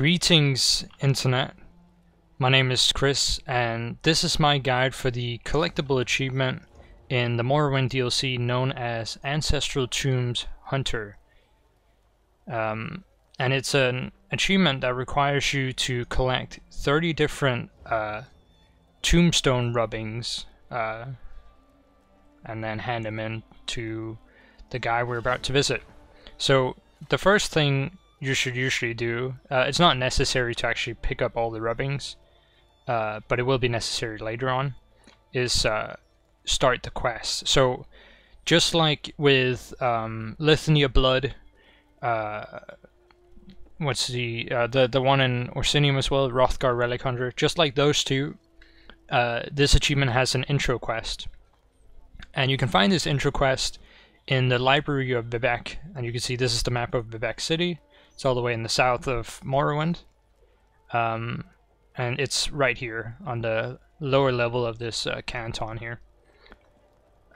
Greetings, Internet. My name is Chris, and this is my guide for the collectible achievement in the Morrowind DLC known as Ancestral Tombs Hunter. Um, and it's an achievement that requires you to collect 30 different uh, tombstone rubbings uh, and then hand them in to the guy we're about to visit. So the first thing you should usually do, uh, it's not necessary to actually pick up all the rubbings, uh, but it will be necessary later on, is uh, start the quest. So just like with um, Blood, uh, what's the uh, the the one in Orsinium as well, Wrothgar Relic Hunter, just like those two, uh, this achievement has an intro quest, and you can find this intro quest in the library of Vivec, and you can see this is the map of Vivec City. It's all the way in the south of Morrowind, um, and it's right here on the lower level of this uh, canton here.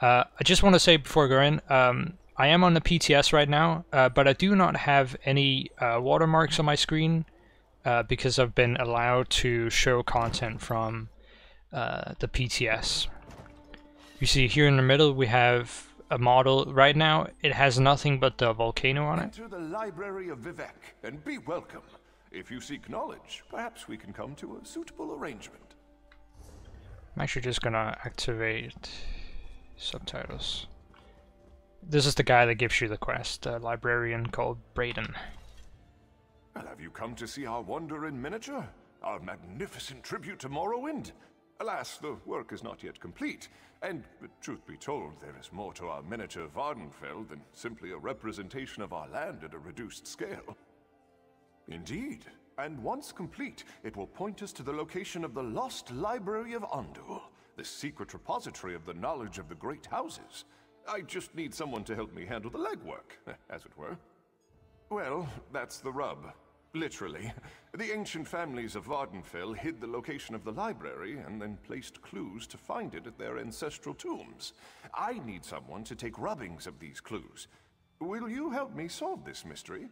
Uh, I just want to say before going, um, I am on the PTS right now, uh, but I do not have any uh, watermarks on my screen uh, because I've been allowed to show content from uh, the PTS. You see here in the middle we have a model. Right now it has nothing but the volcano on it. Enter the library of Vivec and be welcome. If you seek knowledge, perhaps we can come to a suitable arrangement. I'm actually just gonna activate subtitles. This is the guy that gives you the quest, a librarian called Bradyn. Well, have you come to see our wonder in miniature? Our magnificent tribute to Morrowind? Alas, the work is not yet complete, and, truth be told, there is more to our miniature Vvardenfell than simply a representation of our land at a reduced scale. Indeed, and once complete, it will point us to the location of the lost Library of Andule, the secret repository of the knowledge of the Great Houses. I just need someone to help me handle the legwork, as it were. Well, that's the rub. Literally. The ancient families of Vvardenfell hid the location of the library and then placed clues to find it at their ancestral tombs. I need someone to take rubbings of these clues. Will you help me solve this mystery?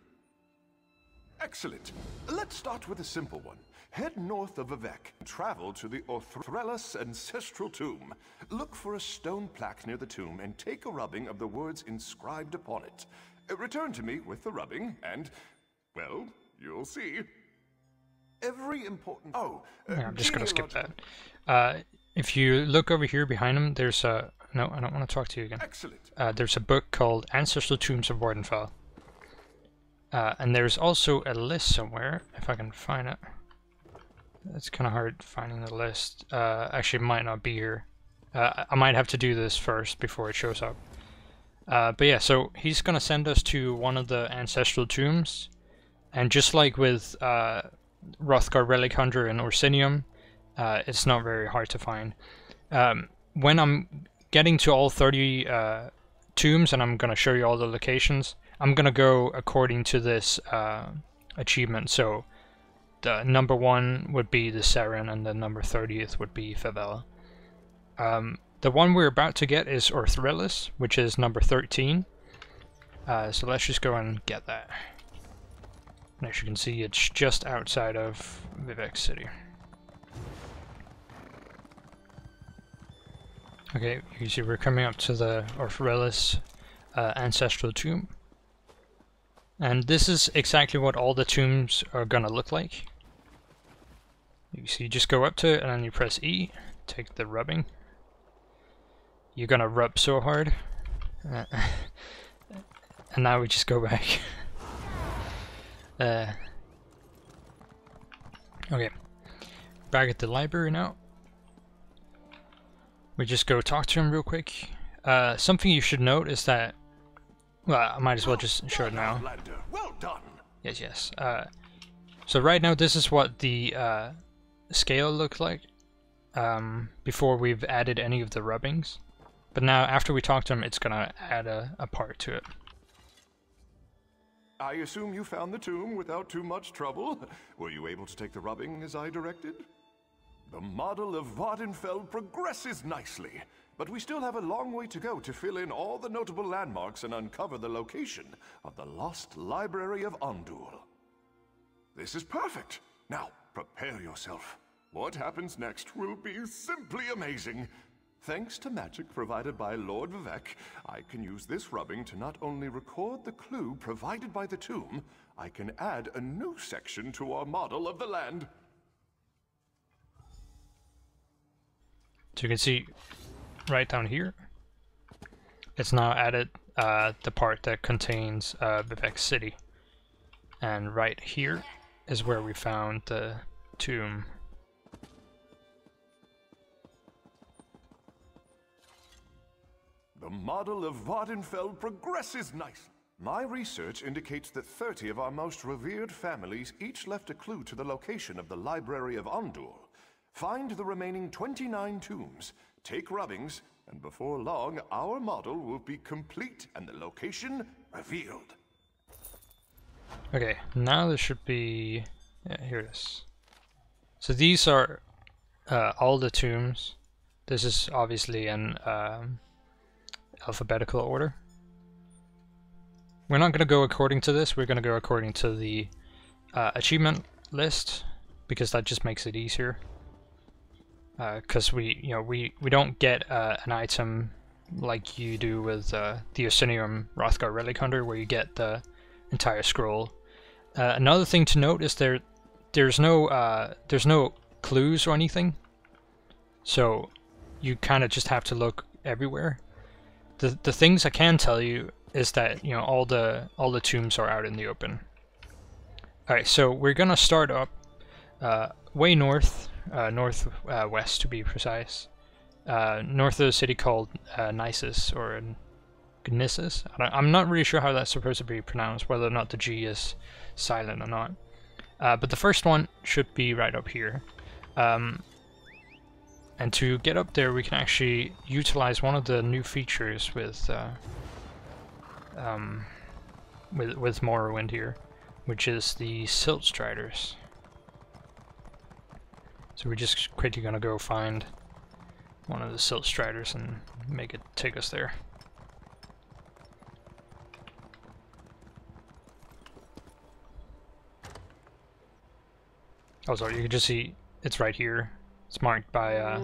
Excellent. Let's start with a simple one. Head north of Vivec and travel to the Othrelas ancestral tomb. Look for a stone plaque near the tomb and take a rubbing of the words inscribed upon it. Return to me with the rubbing and, well, you'll see. Every important... Oh, uh, Yeah, I'm just gonna skip that. Uh, if you look over here behind him, there's a... No, I don't want to talk to you again. Excellent. Uh, there's a book called Ancestral Tombs of Vvardenfell. Uh, and there's also a list somewhere, if I can find it. It's kind of hard finding the list. Uh, actually, it might not be here. Uh, I might have to do this first before it shows up. Uh, but yeah, so he's gonna send us to one of the ancestral tombs, and just like with uh, Wrothgar Relic Hunter and Orsinium, uh, it's not very hard to find. Um, when I'm getting to all 30 uh, tombs, and I'm gonna show you all the locations, I'm gonna go according to this uh, achievement. So the number one would be the Seran, and the number 30th would be Favela. Um, the one we're about to get is Othrelas, which is number 13. Uh, so let's just go and get that. And as you can see, it's just outside of Vivec City. Okay, you see we're coming up to the Othrelas uh, ancestral tomb. And this is exactly what all the tombs are gonna look like. You see, you just go up to it and then you press E, take the rubbing. You're gonna rub so hard. Uh, and now we just go back. uh, okay, back at the library now. We just go talk to him real quick. Uh, something you should note is that, well, I might as well just show it now. Well done. Yes, yes. Uh, so right now, this is what the uh, scale looks like um, before we've added any of the rubbings. But now, after we talk to him, it's gonna add a, a part to it. I assume you found the tomb without too much trouble. Were you able to take the rubbing as I directed? The model of Vvardenfell progresses nicely, but we still have a long way to go to fill in all the notable landmarks and uncover the location of the lost Library of Andule. This is perfect. Now, prepare yourself. What happens next will be simply amazing. Thanks to magic provided by Lord Vivec, I can use this rubbing to not only record the clue provided by the tomb, I can add a new section to our model of the land. So you can see right down here, it's now added uh, the part that contains uh, Vivec City. And right here is where we found the tomb. The model of Vvardenfell progresses nicely. My research indicates that 30 of our most revered families each left a clue to the location of the Library of Andule. Find the remaining 29 tombs, take rubbings, and before long, our model will be complete and the location revealed. Okay, now there should be... Yeah, here it is. So these are uh, all the tombs. This is obviously an um, alphabetical order. We're not going to go according to this, we're going to go according to the uh, achievement list, because that just makes it easier because uh, we you know we we don't get uh, an item like you do with uh, the Orsinium Wrothgar Relic Hunter where you get the entire scroll. Uh, another thing to note is there there's no uh, there's no clues or anything, so you kind of just have to look everywhere. The the things I can tell you is that you know all the all the tombs are out in the open. All right, so we're gonna start up uh, way north uh, northwest uh, to be precise, uh, north of a city called uh, Nisus or Gnisis. I'm not really sure how that's supposed to be pronounced, whether or not the G is silent or not. Uh, but the first one should be right up here. Um, and to get up there, we can actually utilize one of the new features with uh, um, with with Morrowind here, which is the Silt Striders. So we're just quickly gonna go find one of the silt striders and make it take us there. Oh, sorry, you can just see it's right here. It's marked by, uh...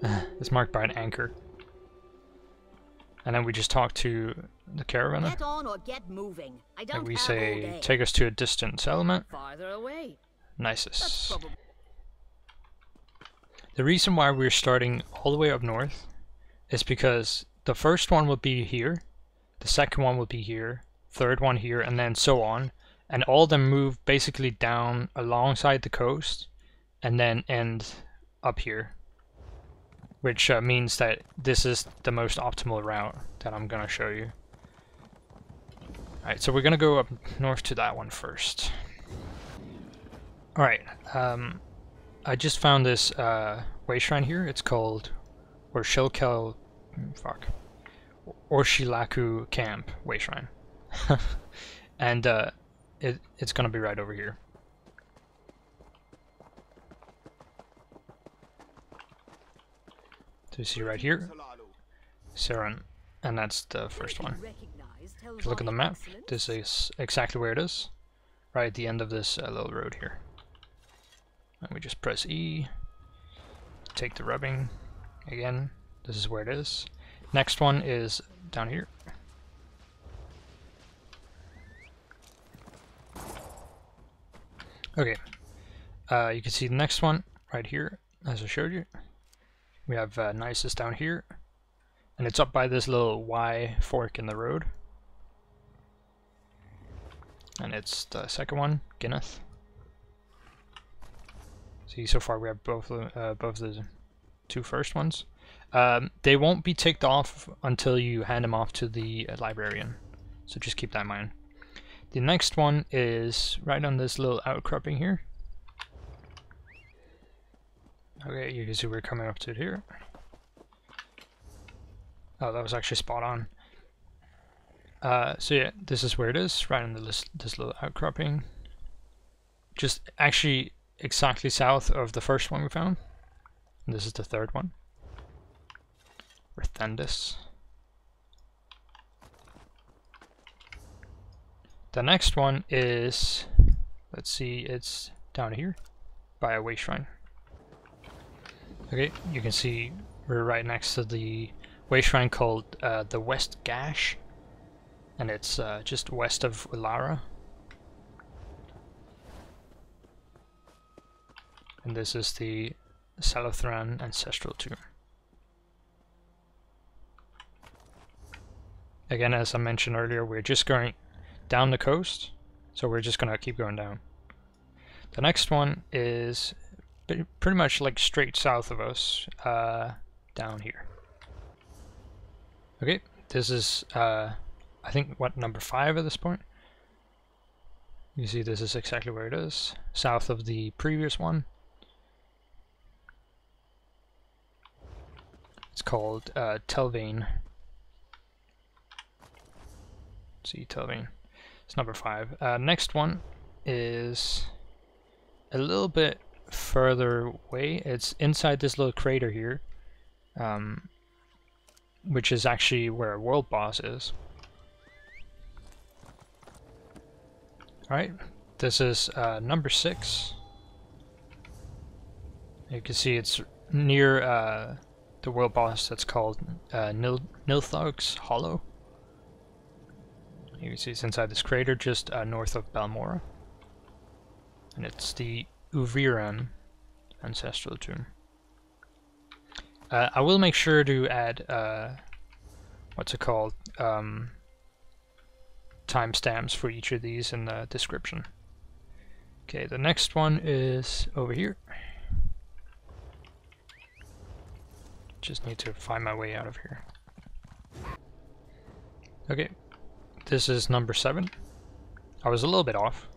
it's marked by an anchor. And then we just talk to the caravan. Get on or get moving. I don't like we say, take us to a distant settlement. Farther away. Nisus. The reason why we're starting all the way up north is because the first one will be here, the second one will be here, third one here, and then so on. And all of them move basically down alongside the coast and then end up here which uh, means that this is the most optimal route that I'm gonna show you. Alright, so we're gonna go up north to that one first. Alright, um, I just found this uh, way shrine here. It's called Orshilkel, fuck, Urshilaku Camp Way Shrine. and uh, it, it's gonna be right over here. So you see right here, Seran, and that's the first one. If you look at the map, this is exactly where it is, right at the end of this uh, little road here. And we just press E, take the rubbing, again, this is where it is. Next one is down here. Okay, uh, you can see the next one right here, as I showed you. We have uh, Nisus down here, and it's up by this little Y fork in the road. And it's the second one, Ginith. See, so far we have both uh, both the two first ones. Um, they won't be ticked off until you hand them off to the uh, librarian, so just keep that in mind. The next one is right on this little outcropping here. Okay, you can see we're coming up to it here. Oh, that was actually spot on. Uh, so yeah, this is where it is, right in the list, this little outcropping. Just actually exactly south of the first one we found. And this is the third one. Rethandus. The next one is, let's see, it's down here by a way shrine. Okay, you can see we're right next to the way shrine called uh, the West Gash, and it's uh, just west of Ulara. And this is the Salothran Ancestral Tomb. Again, as I mentioned earlier, we're just going down the coast, so we're just gonna keep going down. The next one is pretty much like straight south of us, uh, down here. Okay, this is, uh, I think, what, number 5 at this point? You see this is exactly where it is, south of the previous one. It's called uh, Telvayn. see, Telvayn. It's number 5. Uh, next one is a little bit further away. It's inside this little crater here, um, which is actually where world boss is. Alright, this is uh, number six. You can see it's near uh, the world boss that's called uh, Nil Nilthog's Hollow. You can see it's inside this crater just uh, north of Balmora. And it's the Uveran ancestral tomb. Uh, I will make sure to add, uh, what's it called, um, timestamps for each of these in the description. Okay, the next one is over here. Just need to find my way out of here. Okay, this is number seven. I was a little bit off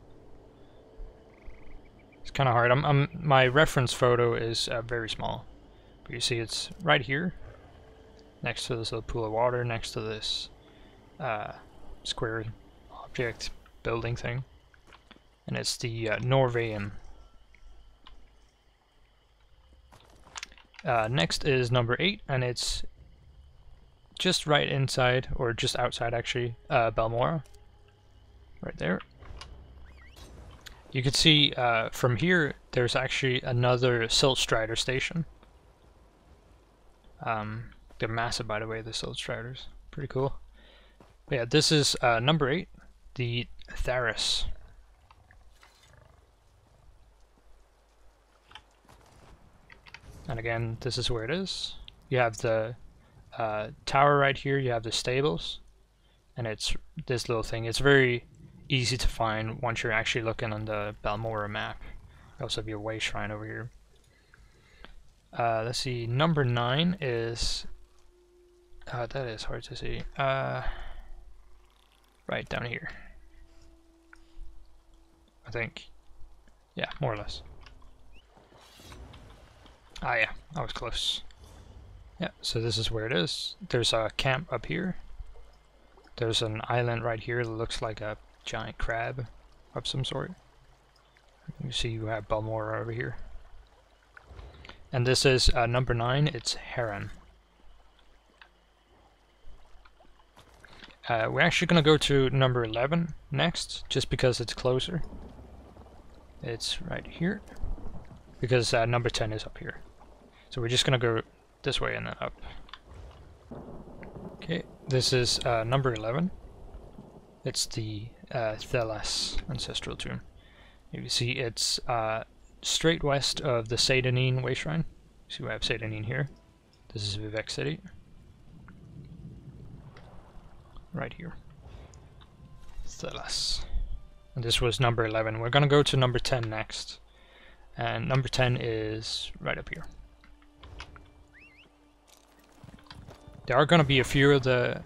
It's kind of hard. I'm, I'm, my reference photo is uh, very small. But you see it's right here, next to this little pool of water, next to this uh, square object building thing. And it's the uh. Uh, next is number 8, and it's just right inside, or just outside actually, uh, Balmora. Right there. You can see uh, from here there's actually another Silt Strider station. Um, they're massive by the way, the Silt Striders. Pretty cool. But yeah, this is uh, number 8, the Tharys. And again, this is where it is. You have the uh, tower right here, you have the stables, and it's this little thing. It's very easy to find once you're actually looking on the Balmora map. You also have your way shrine over here. Uh, let's see, number 9 is... Uh, that is hard to see. Uh, right down here. I think. Yeah, more or less. Ah yeah, I was close. Yeah, so this is where it is. There's a camp up here. There's an island right here that looks like a giant crab of some sort. You see you have Balmora over here. And this is uh, number 9, it's Heran. Uh, we're actually going to go to number 11 next, just because it's closer. It's right here, because uh, number 10 is up here. So we're just going to go this way and then up. Okay, this is uh, number 11. It's the uh, Thelas ancestral tomb. You can see it's uh, straight west of the Seyda Way Shrine. See we have Seyda here. This is Vivec City. Right here. Thelas. And this was number 11. We're gonna go to number 10 next. And number 10 is right up here. There are gonna be a few of the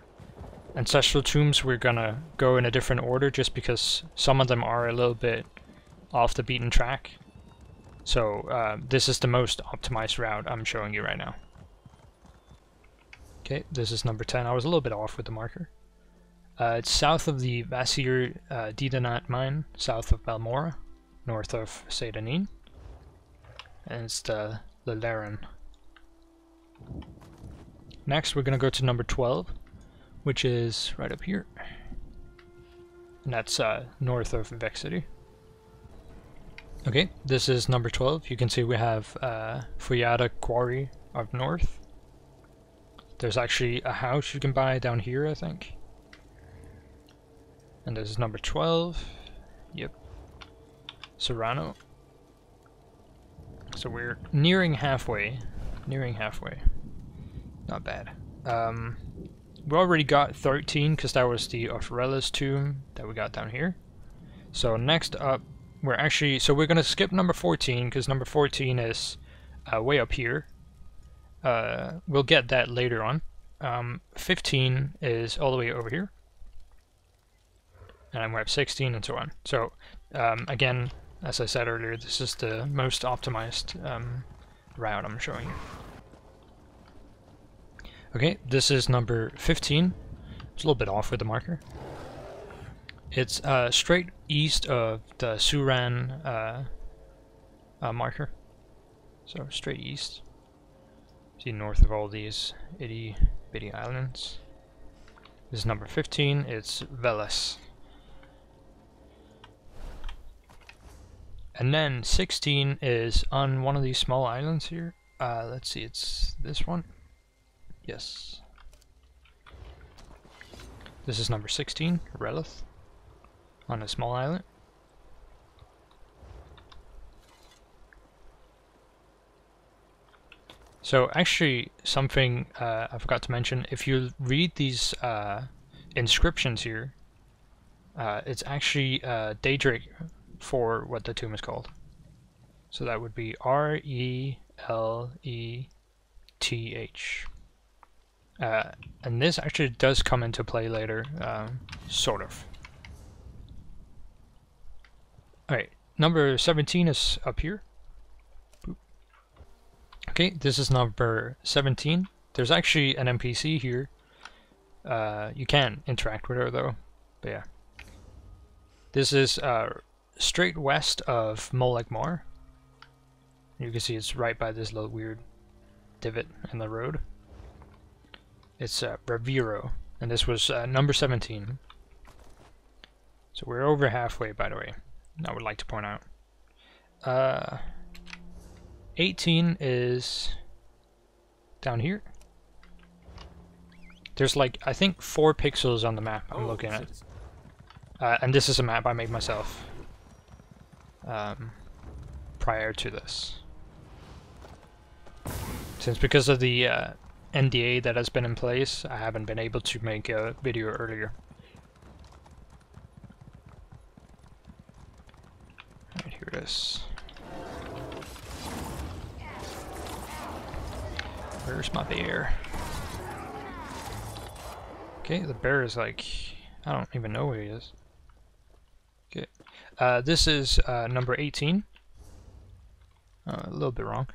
ancestral tombs we're gonna go in a different order just because some of them are a little bit off the beaten track. So uh, this is the most optimized route I'm showing you right now. Okay, this is number 10. I was a little bit off with the marker. Uh, it's south of the Vasir uh, Didanat mine, south of Balmora, north of Seyda Neen. And it's the Lalaran. Next we're going to go to number 12 which is right up here. and that's uh, north of Vivec City. Okay, this is number 12. You can see we have uh, Fuyada Quarry up north. There's actually a house you can buy down here, I think. And this is number 12. Yep. Sarano. So we're nearing halfway. Nearing halfway. Not bad. Um, we already got 13 because that was the Othrelas tomb that we got down here. So next up, we're actually, so we're going to skip number 14 because number 14 is uh, way up here. Uh, we'll get that later on. Um, 15 is all the way over here. And I'm we're at 16 and so on. So um, again, as I said earlier, this is the most optimized um, route I'm showing you. Okay, this is number 15. It's a little bit off with the marker. It's uh, straight east of the Suran uh, uh, marker. So straight east. See north of all these itty bitty islands. This is number 15. It's Velas. And then 16 is on one of these small islands here. Uh, let's see, it's this one. Yes. This is number 16, Releth, on a small island. So actually, something uh, I forgot to mention, if you read these uh, inscriptions here, uh, it's actually uh, Daedric for what the tomb is called. So that would be R-E-L-E-T-H. Uh, and this actually does come into play later, um, sort of. Alright, number 17 is up here. Boop. Okay, this is number 17. There's actually an NPC here. Uh, you can interact with her though, but yeah. This is uh, straight west of Molag Mar. You can see it's right by this little weird divot in the road. It's uh, Braviro, and this was uh, number 17. So we're over halfway, by the way. I would like to point out. Uh, 18 is down here. There's like, I think, four pixels on the map I'm oh, looking at. Uh, and this is a map I made myself um, prior to this. Since because of the uh, NDA that has been in place, I haven't been able to make a video earlier. Right, here it is. Where's my bear? Okay, the bear is like, I don't even know where he is. Okay, uh, this is uh, number 18. Uh, a little bit wrong.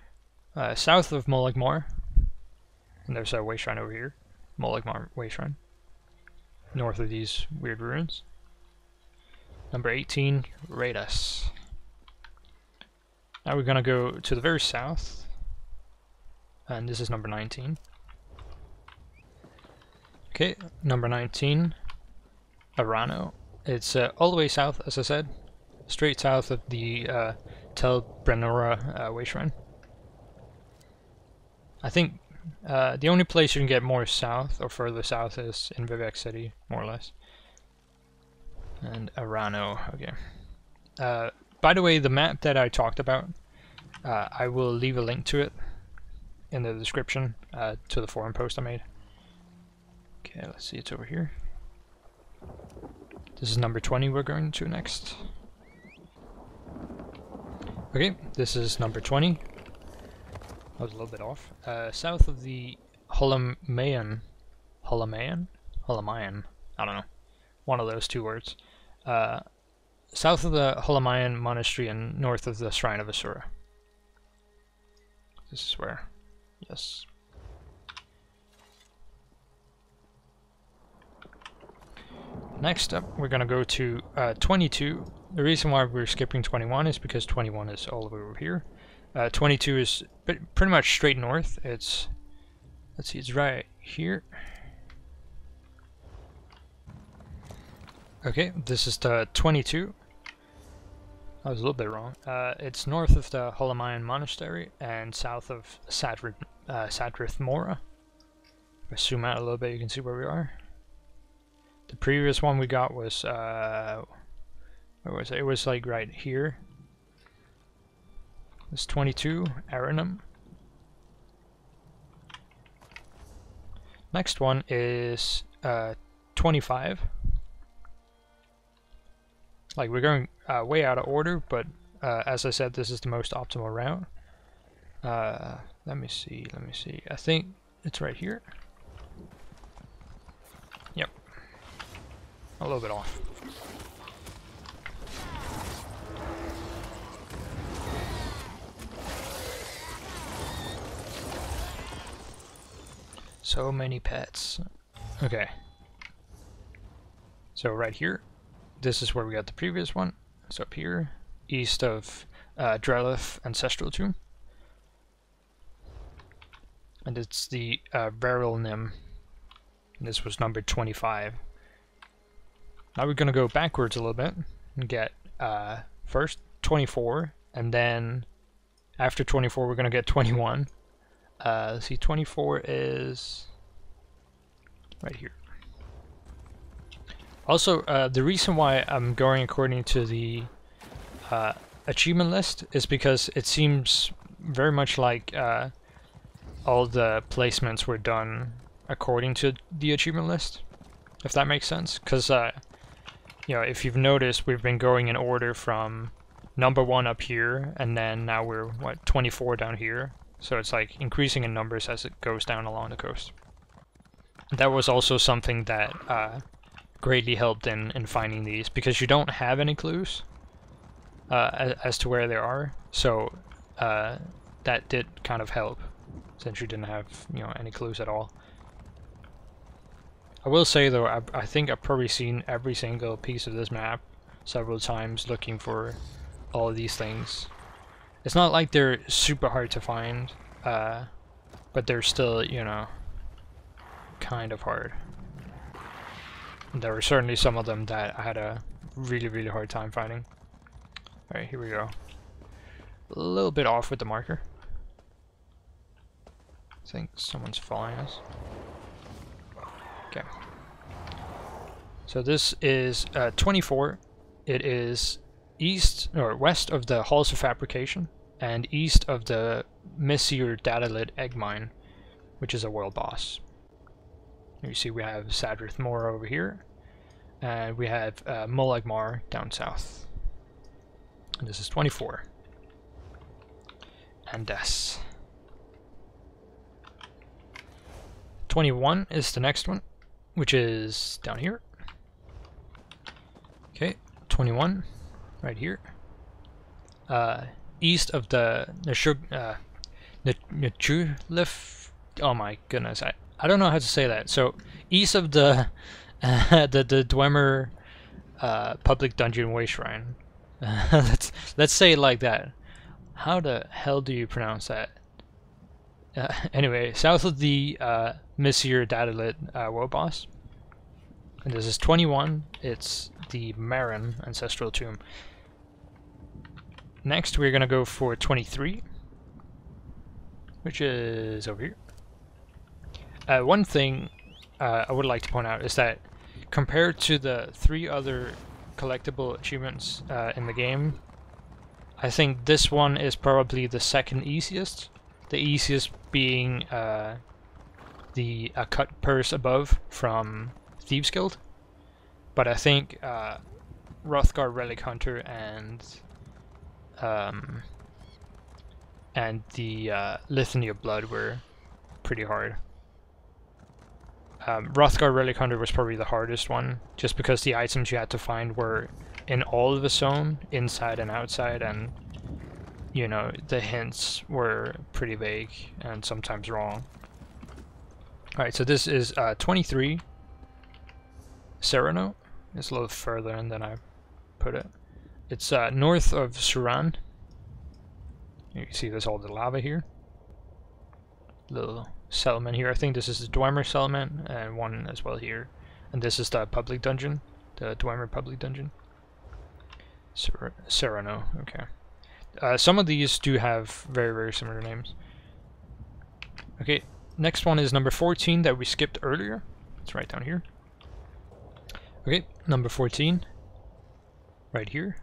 Uh, south of Molag Mar, and there's a way shrine over here. Molag way shrine. North of these weird ruins. Number 18, Redas. Now we're gonna go to the very south. And this is number 19. Okay, number 19, Arano. It's uh, all the way south, as I said, straight south of the uh, Tel Branora uh, way shrine. I think uh, the only place you can get more south or further south is in Vivec City, more or less. And Arano, okay. Uh, by the way, the map that I talked about, uh, I will leave a link to it in the description uh, to the forum post I made. Okay, let's see, it's over here. This is number 20 we're going to next. Okay, this is number 20. I was a little bit off. Uh, south of the Holamayan, Holamayan? Holamayan, I don't know. One of those two words. Uh, south of the Holamayan monastery and north of the Shrine of Azura. This is where. Yes. Next up, we're going to go to uh, 22. The reason why we're skipping 21 is because 21 is all the way over here. Uh, 22 is pretty much straight north. It's, let's see, it's right here. Okay, this is the 22. I was a little bit wrong. Uh, it's north of the Holamayan Monastery and south of Sadrith, uh, Mora. If I zoom out a little bit, you can see where we are. The previous one we got was, uh, where was it? It was like right here. It's 22, Arenim. Next one is uh, 25. Like we're going uh, way out of order, but uh, as I said, this is the most optimal route. Uh, let me see, let me see. I think it's right here. Yep. A little bit off. So many pets. Okay. So right here, this is where we got the previous one. It's up here, east of uh, Drelith Ancestral Tomb. And it's the uh, Nim. This was number 25. Now we're going to go backwards a little bit and get uh, first 24, and then after 24 we're going to get 21. Uh, see, 24 is right here. Also, uh, the reason why I'm going according to the uh, achievement list is because it seems very much like uh, all the placements were done according to the achievement list, if that makes sense. Because, uh, you know, if you've noticed, we've been going in order from number one up here, and then now we're, what, 24 down here. So it's like increasing in numbers as it goes down along the coast. That was also something that uh, greatly helped in, in finding these because you don't have any clues uh, as, as, to where they are. So uh, that did kind of help since you didn't have you know any clues at all. I will say though, I, I think I've probably seen every single piece of this map several times looking for all of these things. It's not like they're super hard to find, uh, but they're still, you know, kind of hard. There were certainly some of them that I had a really, really hard time finding. Alright, here we go. A little bit off with the marker. I think someone's following us. Okay. So this is uh, 24. It is east or west of the Halls of Fabrication and east of the Missir-Dadalit Egg Mine, which is a world boss. You see we have Sadrith Mor over here, and we have uh, Molag Mar down south. And this is 24. And this. 21 is the next one, which is down here. Okay, 21, right here. Uh, east of the Nashug, uh, Nachulif. Oh my goodness, I, I don't know how to say that. So east of the uh, the the Dwemer uh, public dungeon way shrine. let's let's say it like that. How the hell do you pronounce that? Uh, anyway, south of the uh, Missir-Dadalit uh, world boss. And this is 21. It's the Maren ancestral tomb. Next, we're gonna go for 23, which is over here. Uh, one thing uh, I would like to point out is that compared to the three other collectible achievements uh, in the game, I think this one is probably the second easiest. The easiest being uh, the uh, cut purse above from Thieves Guild. But I think uh, Wrothgar Relic Hunter and um, and the uh, Litany of Blood were pretty hard. Um, Wrothgar Relic Hunter was probably the hardest one, just because the items you had to find were in all of the zone, inside and outside, and you know, the hints were pretty vague and sometimes wrong. Alright, so this is uh, 23 Serano. It's a little further in than I put it. It's uh, north of Suran. You can see there's all the lava here. Little settlement here. I think this is the Dwemer settlement and one as well here. And this is the public dungeon. the Dwemer Public Dungeon. Ser okay. Uh, some of these do have very, very similar names. Okay, next one is number 14 that we skipped earlier. It's right down here. Okay, number 14. Right here.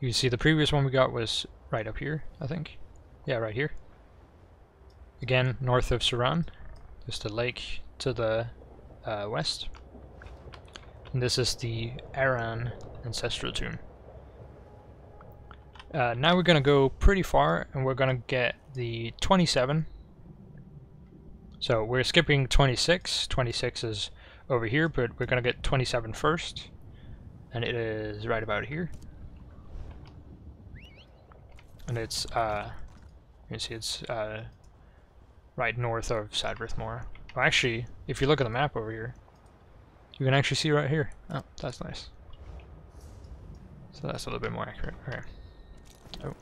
You can see the previous one we got was right up here, I think. Yeah, right here. Again, north of Suran. There's a lake to the uh, west. And this is the Aran Ancestral Tomb. Uh, now we're gonna go pretty far and we're gonna get the 27. So we're skipping 26. 26 is over here, but we're gonna get 27 first. And it is right about here. And it's, uh, you can see it's, uh, right north of Sadrith Mora. Well, actually, if you look at the map over here, you can actually see right here. Oh, that's nice. So that's a little bit more accurate. Okay. Oh.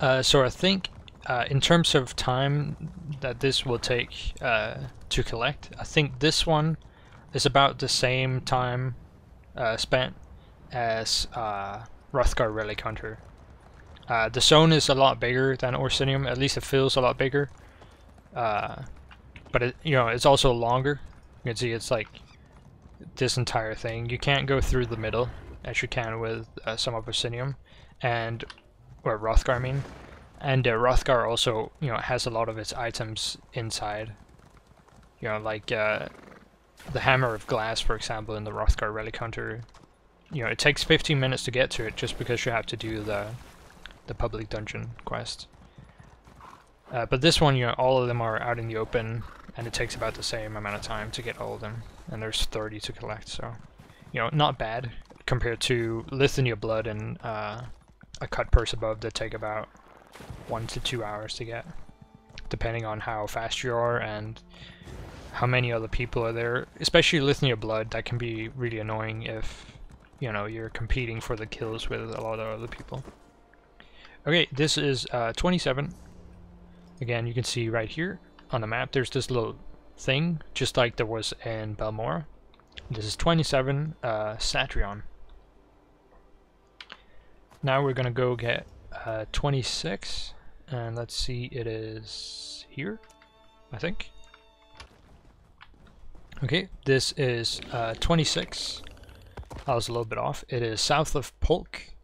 Uh, so I think uh, in terms of time that this will take uh, to collect, I think this one is about the same time uh, spent as uh, Wrothgar Relic Hunter. Uh, the zone is a lot bigger than Orsinium, at least it feels a lot bigger. Uh, but it, you know, it's also longer. You can see it's like this entire thing. You can't go through the middle as you can with uh, some of Orsinium and or Wrothgar I mean. And uh, Wrothgar also, you know, has a lot of its items inside. You know, like uh, the Hammer of Glass, for example, in the Wrothgar Relic Hunter. You know, it takes 15 minutes to get to it just because you have to do the the public dungeon quest. Uh, but this one, you know, all of them are out in the open, and it takes about the same amount of time to get all of them. And there's 30 to collect, so, you know, not bad compared to Litany of Blood and uh, a cut purse above that take about one to two hours to get, depending on how fast you are and how many other people are there. Especially Litany of Blood, that can be really annoying if, you know, you're competing for the kills with a lot of other people. Okay, this is uh, 27. Again, you can see right here on the map, there's this little thing, just like there was in Balmora. This is 27 uh, Sadryon. Now we're gonna go get uh, 26, and let's see, it is here, I think. Okay, this is uh, 26. I was a little bit off. It is south of Polk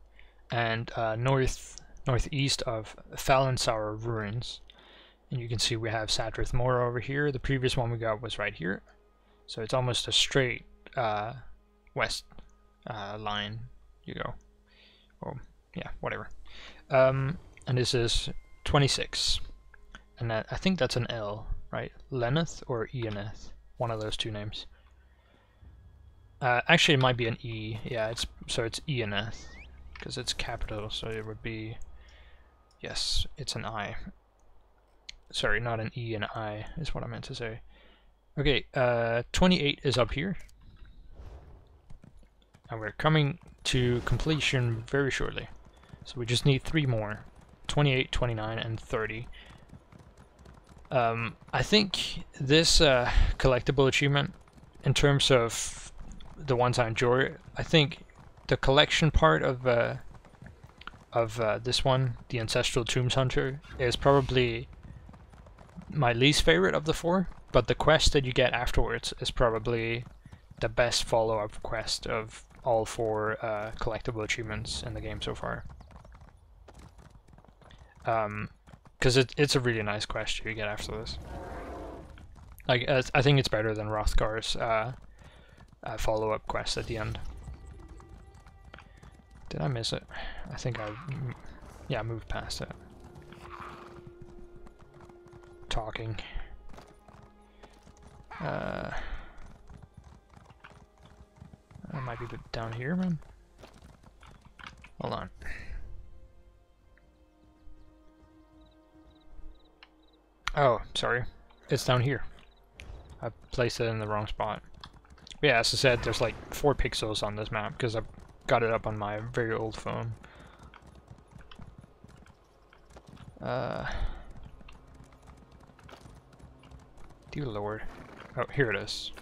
and uh, north northeast of Falinsaur Ruins. And you can see we have Sadrith Mora over here. The previous one we got was right here. So it's almost a straight uh, west uh, line you go. Or, yeah, whatever. Um, and this is 26. And that, I think that's an L, right? Leneth or Ianeth? One of those two names. Uh, actually, it might be an E. Yeah, it's so it's Ianeth because it's capital, so it would be Yes, it's an I. Sorry, not an E, an I is what I meant to say. Okay, uh, 28 is up here. And we're coming to completion very shortly. So we just need three more. 28, 29, and 30. Um, I think this uh, collectible achievement, in terms of the ones I enjoy, I think the collection part of uh, of uh, this one, the Ancestral Tombs Hunter, is probably my least favorite of the four, but the quest that you get afterwards is probably the best follow-up quest of all four uh, collectible achievements in the game so far. Um, because it, it's a really nice quest you get after this. Like, I think it's better than Wrothgar's uh, uh, follow-up quest at the end. Did I miss it? I think I, yeah, I moved past it. Talking. Uh, that might be down here, man. Hold on. Oh, sorry. It's down here. I placed it in the wrong spot. But yeah, as I said, there's like four pixels on this map because I got it up on my very old phone. Uh, dear lord. Oh, here it is.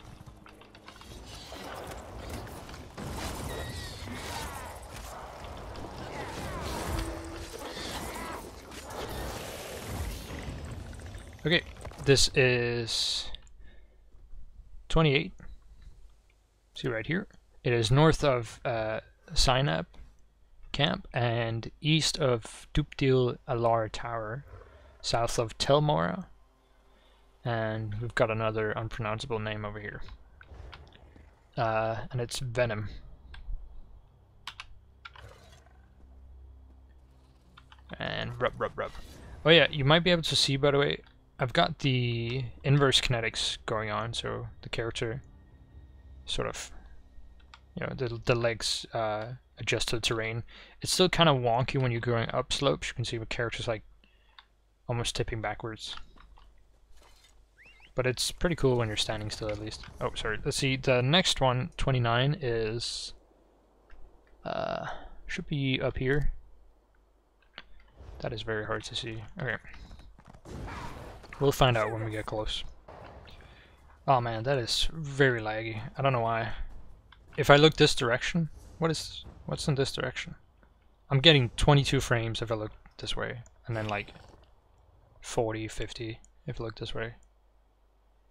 Okay, this is 28. See right here? It is north of uh, Zainab Camp and east of Dubdil Alar Tower, south of Tel Mora. And we've got another unpronounceable name over here. Uh, and it's Venim. And rub, rub, rub. Oh yeah, you might be able to see, by the way, I've got the inverse kinetics going on, so the character sort of, you know, the, the legs uh, adjust to the terrain. It's still kind of wonky when you're going up slopes. You can see the character's like almost tipping backwards. But it's pretty cool when you're standing still at least. Oh, sorry. Let's see. The next one, 29, is... Uh, should be up here. That is very hard to see. Okay. We'll find out when we get close. Oh man, that is very laggy. I don't know why. If I look this direction, what is what's in this direction? I'm getting 22 frames if I look this way, and then like 40, 50 if I look this way.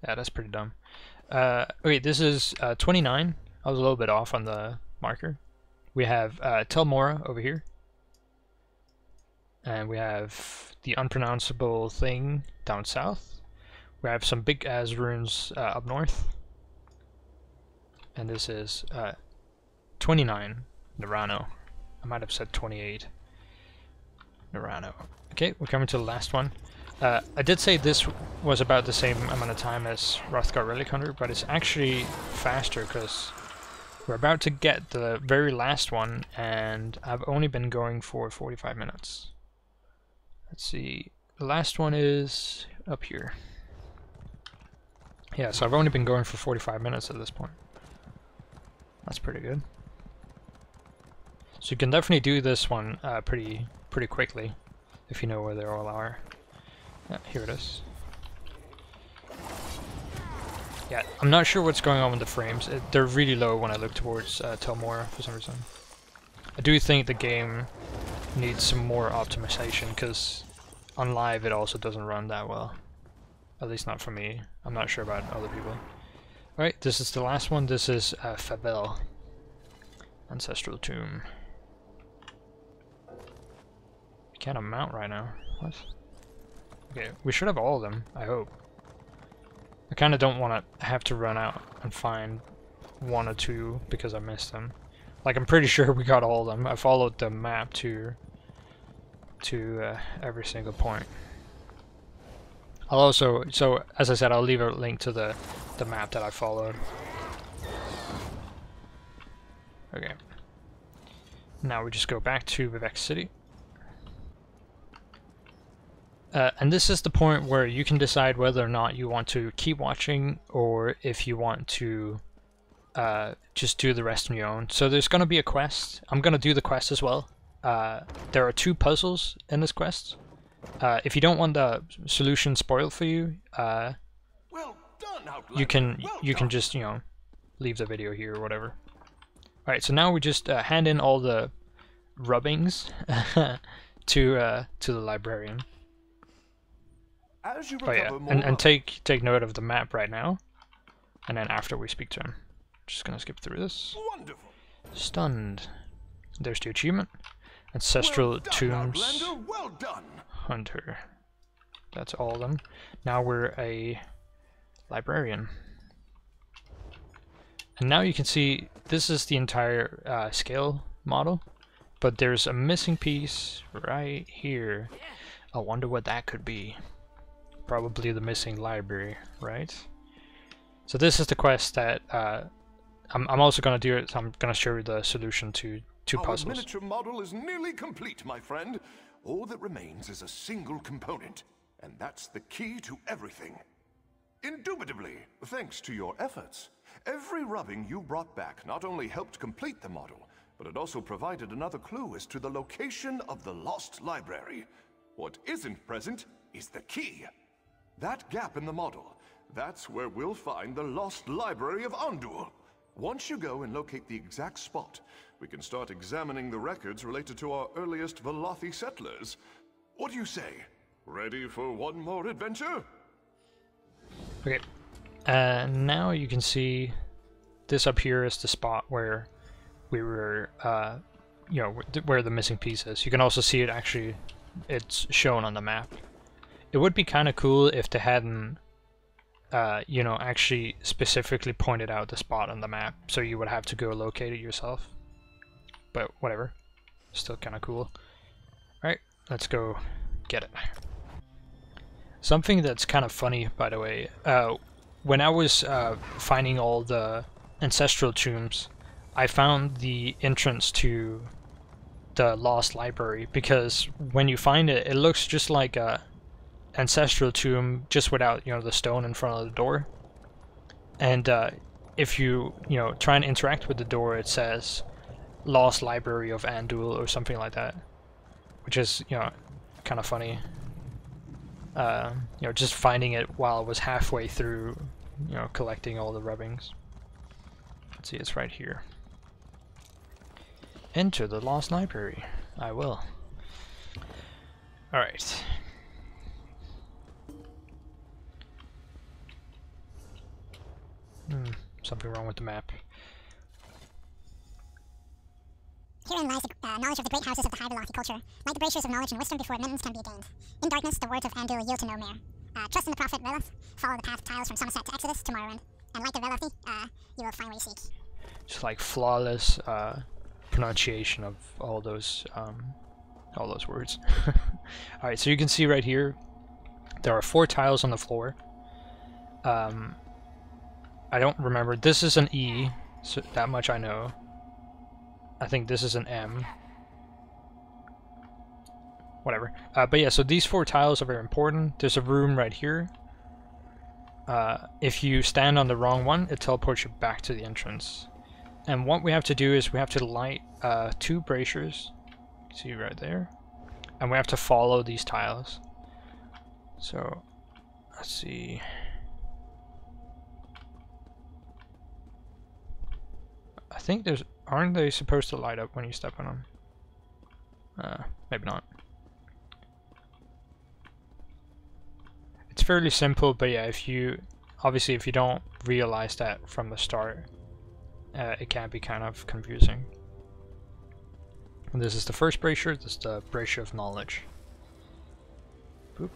Yeah, that's pretty dumb. Uh, okay, this is uh, 29. I was a little bit off on the marker. We have uh, Tel Mora over here. And we have the unpronounceable thing down south. We have some big ass runes uh, up north. And this is uh, 29, Nerano. I might have said 28. Nerano. Okay, we're coming to the last one. Uh, I did say this was about the same amount of time as Wrothgar Relic Hunter, but it's actually faster because we're about to get the very last one, and I've only been going for 45 minutes. Let's see, the last one is up here. Yeah, so I've only been going for 45 minutes at this point. That's pretty good. So you can definitely do this one uh, pretty pretty quickly if you know where they all are. Yeah, here it is. Yeah, I'm not sure what's going on with the frames. It, they're really low when I look towards uh, Tel Mora for some reason. I do think the game needs some more optimization because on live it also doesn't run that well. At least not for me. I'm not sure about other people. Alright, this is the last one. This is uh, Fabel. Ancestral Tomb. You can't mount right now. What? Okay, we should have all of them, I hope. I kind of don't want to have to run out and find one or two because I missed them. Like, I'm pretty sure we got all of them. I followed the map to to uh, every single point. I'll also, so as I said, I'll leave a link to the, the map that I followed. Okay. Now we just go back to Vivec City. Uh, and this is the point where you can decide whether or not you want to keep watching or if you want to uh, just do the rest on your own. So there's going to be a quest. I'm going to do the quest as well. Uh, there are two puzzles in this quest. Uh, if you don't want the solution spoiled for you, uh, done, you can well you can just you know leave the video here or whatever. All right, so now we just uh, hand in all the rubbings to uh, to the librarian. Oh yeah, and, and take take note of the map right now, and then after we speak to him, just gonna skip through this. Wonderful. Stunned. There's the achievement. Ancestral well done, Tombs Outlander, well done. Hunter. That's all of them. Now we're a librarian. And now you can see this is the entire uh, scale model, but there's a missing piece right here. I wonder what that could be. Probably the missing library, right? So this is the quest that uh, I'm, I'm also going to do it. So I'm going to show you the solution to two Our puzzles. miniature model is nearly complete, my friend. All that remains is a single component, and that's the key to everything. Indubitably, thanks to your efforts, every rubbing you brought back not only helped complete the model, but it also provided another clue as to the location of the lost library. What isn't present is the key. That gap in the model, that's where we'll find the lost library of Andule. Once you go and locate the exact spot, we can start examining the records related to our earliest Velothi settlers. What do you say? Ready for one more adventure? Okay, uh, now you can see this up here is the spot where we were, uh, you know, where the missing piece is. You can also see it actually, it's shown on the map. It would be kind of cool if they hadn't, uh, you know, actually specifically pointed out the spot on the map, so you would have to go locate it yourself. But whatever, still kind of cool. Alright, let's go get it. Something that's kind of funny, by the way, uh, when I was uh, finding all the ancestral tombs, I found the entrance to the lost library because when you find it, it looks just like a ancestral tomb, just without you know the stone in front of the door. And uh, if you you know try and interact with the door, it says "Lost Library of Andule" or something like that, which is you know kind of funny uh, you know, just finding it while I was halfway through, you know, collecting all the rubbings. Let's see, it's right here. Enter the Lost Library. I will. Alright. Hmm, something wrong with the map. Herein lies the uh, knowledge of the great houses of the high culture. Light the braziers of knowledge and wisdom before admittance can be gained. In darkness, the words of Andule yield to no mere. Uh, trust in the prophet Releth. Follow the path of tiles from Somerset to Exodus to Morrowind. And like the Relethi, uh, you will find what you seek. Just like flawless uh, pronunciation of all those um, all those words. Alright, so you can see right here, there are four tiles on the floor. Um, I don't remember. This is an E, so that much I know. I think this is an M. Whatever. Uh, but yeah, so these four tiles are very important. There's a room right here. Uh, if you stand on the wrong one, it teleports you back to the entrance. And what we have to do is we have to light uh, two braziers. See right there. And we have to follow these tiles. So, let's see. I think there's Aren't they supposed to light up when you step on them? Uh, maybe not. It's fairly simple, but yeah, if you, obviously if you don't realize that from the start, uh, it can be kind of confusing. And this is the first brazier, this is the brazier of knowledge. Boop.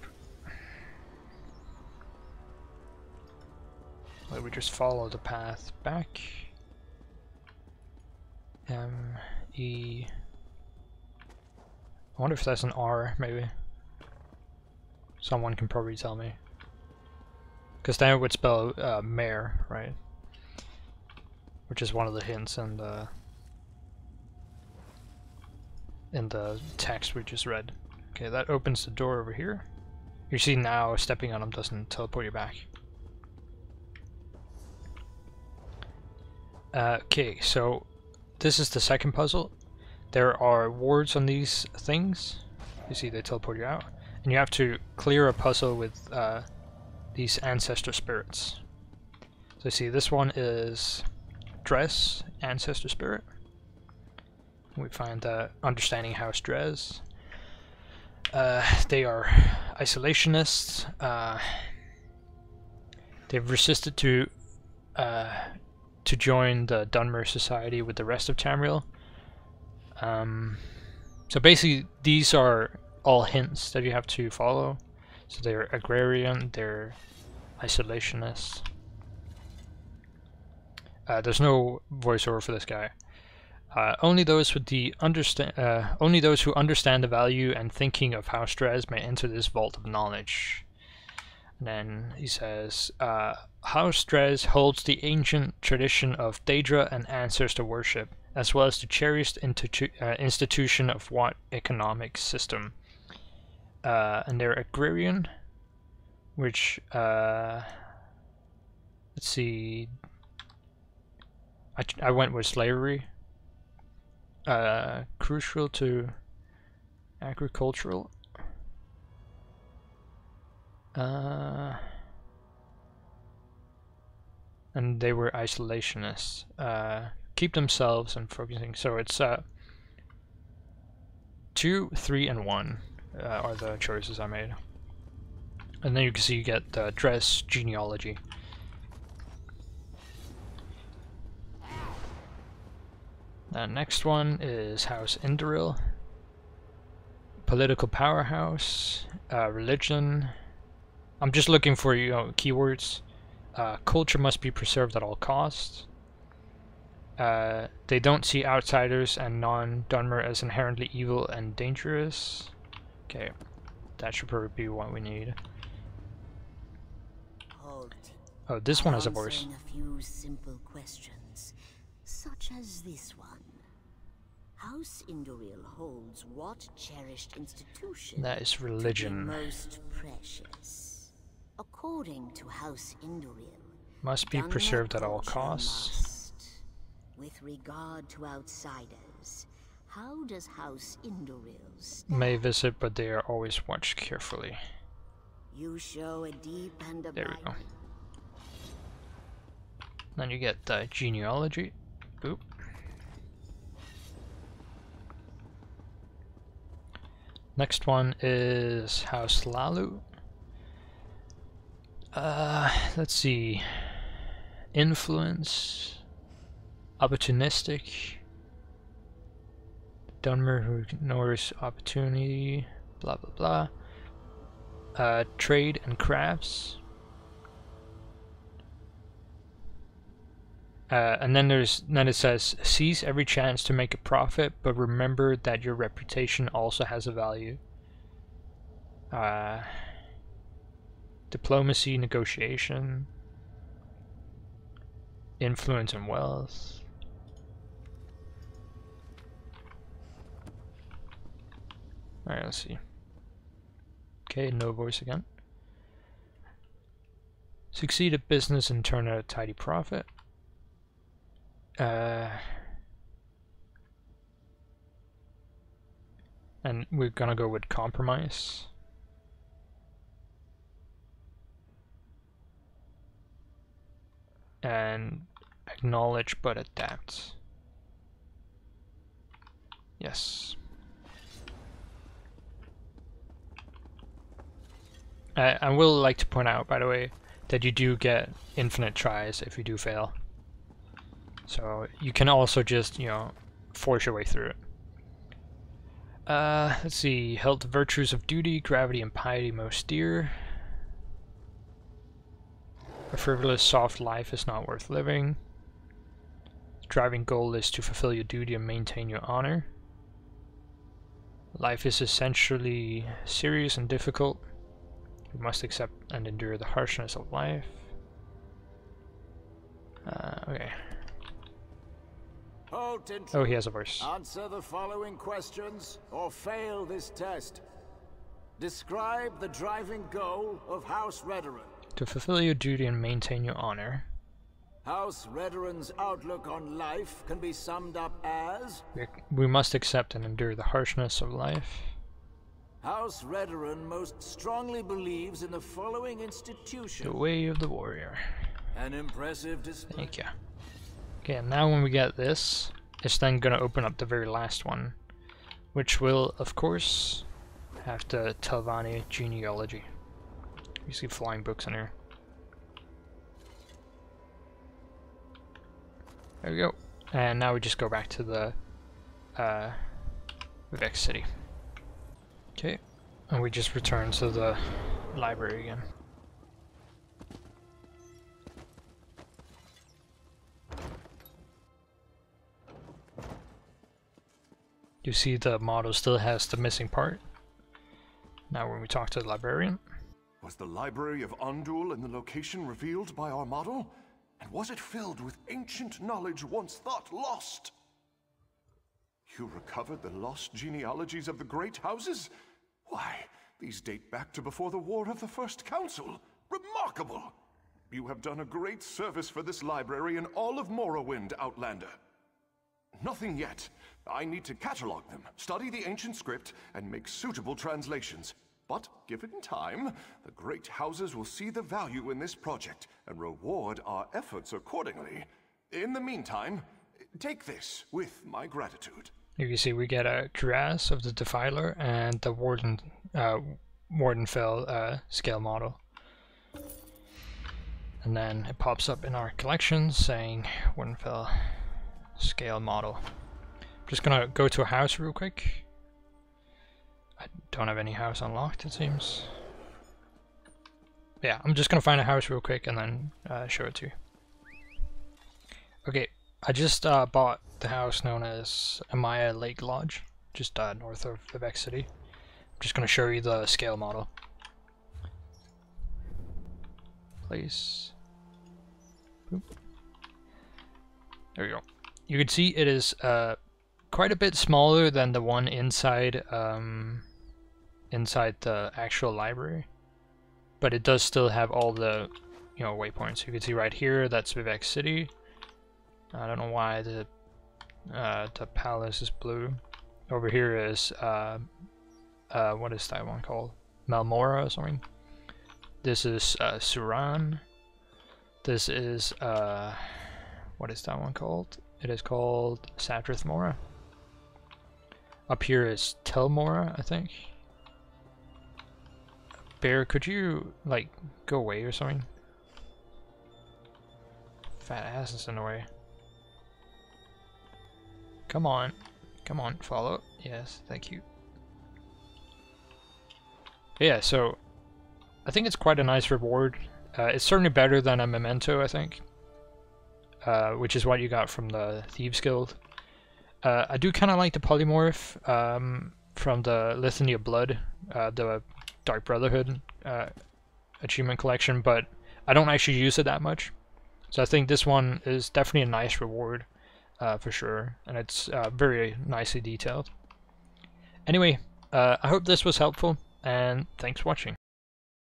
Let we just follow the path back. M E. I wonder if that's an R, maybe. Someone can probably tell me. Because then it would spell uh, mare, right? Which is one of the hints in the in the text we just read. Okay, that opens the door over here. You see now stepping on them doesn't teleport you back. Uh, okay, so this is the second puzzle. There are wards on these things. You see they teleport you out. And you have to clear a puzzle with uh, these ancestor spirits. So see this one is Dres, ancestor spirit. We find uh, understanding House Dres. Uh, they are isolationists. Uh, they've resisted to uh, to join the Dunmer Society with the rest of Tamriel. Um, so basically, these are all hints that you have to follow. So they're agrarian, they're isolationist. Uh, there's no voiceover for this guy. Uh, only those with the understand, uh, only those who understand the value and thinking of House Dres may enter this vault of knowledge. And then he says, House Dres holds the ancient tradition of Daedra and ancestor worship, as well as the cherished uh, institution of what economic system. Uh, and they're agrarian, which, uh, let's see, I, I went with slavery. Uh, crucial to agricultural uh, and they were isolationists. Uh, keep themselves and focusing. So it's uh, two, three, and one uh, are the choices I made. And then you can see you get the Dres genealogy. The next one is House Indoril. Political powerhouse, uh, religion. I'm just looking for you know keywords. Uh, culture must be preserved at all costs. Uh, they don't see outsiders and non-Dunmer as inherently evil and dangerous. Okay, that should probably be what we need. Halt. Oh, this one has a voice. A few simple questions, such as this one. House Indoril holds what cherished institution That is religion. most precious. According to House Indoril, Must be preserved at all costs. With regard to outsiders, how does House Indoril? May visit, but they are always watched carefully. You show a deep and There we go. Then you get the genealogy. Oop. Next one is House Hlaalu. Uh, let's see. Influence. Opportunistic. Dunmer who ignores opportunity. Blah blah blah. Uh, trade and crafts. Uh, and then there's then it says seize every chance to make a profit, but remember that your reputation also has a value. Uh, diplomacy, negotiation, influence and wealth. All right, let's see. Okay, no voice again. Succeed at business and turn out a tidy profit. Uh, and we're gonna go with compromise. And acknowledge but adapt. Yes. I, I will like to point out, by the way, that you do get infinite tries if you do fail. So you can also just, you know, force your way through it. Uh, let's see. Held virtues of duty, gravity, and piety most dear. A frivolous, soft life is not worth living. The driving goal is to fulfill your duty and maintain your honor. Life is essentially serious and difficult. You must accept and endure the harshness of life. Uh, okay. Oh, he has a voice. Answer the following questions or fail this test. Describe the driving goal of House Redoran. To fulfill your duty and maintain your honor, House Redoran's outlook on life can be summed up as we, must accept and endure the harshness of life. House Redoran most strongly believes in the following institution. The way of the warrior. An impressive display. Thank you. Okay, and now when we get this, it's then gonna open up the very last one, which will, of course, have the Telvanni genealogy. You see flying books in here. There we go. And now we just go back to the uh, Vex City. Okay, and we just return to the library again. You see the model still has the missing part. Now when we talk to the librarian, Was the Library of Andule in the location revealed by our model? And was it filled with ancient knowledge once thought lost? You recovered the lost genealogies of the great houses? Why, these date back to before the War of the First Council. Remarkable! You have done a great service for this library and all of Morrowind, Outlander. Nothing yet. I need to catalog them, study the ancient script, and make suitable translations. But given time, the great houses will see the value in this project and reward our efforts accordingly. In the meantime, take this with my gratitude. you can see we get a cuirass of the Defiler and the Warden uh, Vvardenfell uh, scale model. And then it pops up in our collection saying Vvardenfell scale model. I'm just gonna go to a house real quick. I don't have any house unlocked, it seems. Yeah, I'm just gonna find a house real quick and then uh, show it to you. Okay, I just uh, bought the house known as Amaya Lake Lodge, just uh, north of Vivec City. I'm just gonna show you the scale model. Place. Boop. There we go. You can see it is uh, quite a bit smaller than the one inside um, inside the actual library, but it does still have all the you know waypoints. You can see right here that's Vivec City. I don't know why the uh, the palace is blue. Over here is uh, uh, what is that one called? Malmora or something. This is uh, Suran. This is uh, what is that one called? It is called Sadrith Mora. Up here is Tel Mora, I think. Bear, could you like go away or something? Fat ass is in the way. Come on. Come on, follow. Yes, thank you. Yeah, so I think it's quite a nice reward. Uh, it's certainly better than a memento, I think. Uh, which is what you got from the Thieves Guild. Uh, I do kind of like the polymorph um, from the Litany of Blood, uh, the Dark Brotherhood uh, achievement collection, but I don't actually use it that much. So I think this one is definitely a nice reward uh, for sure, and it's uh, very nicely detailed. Anyway, uh, I hope this was helpful, and thanks for watching.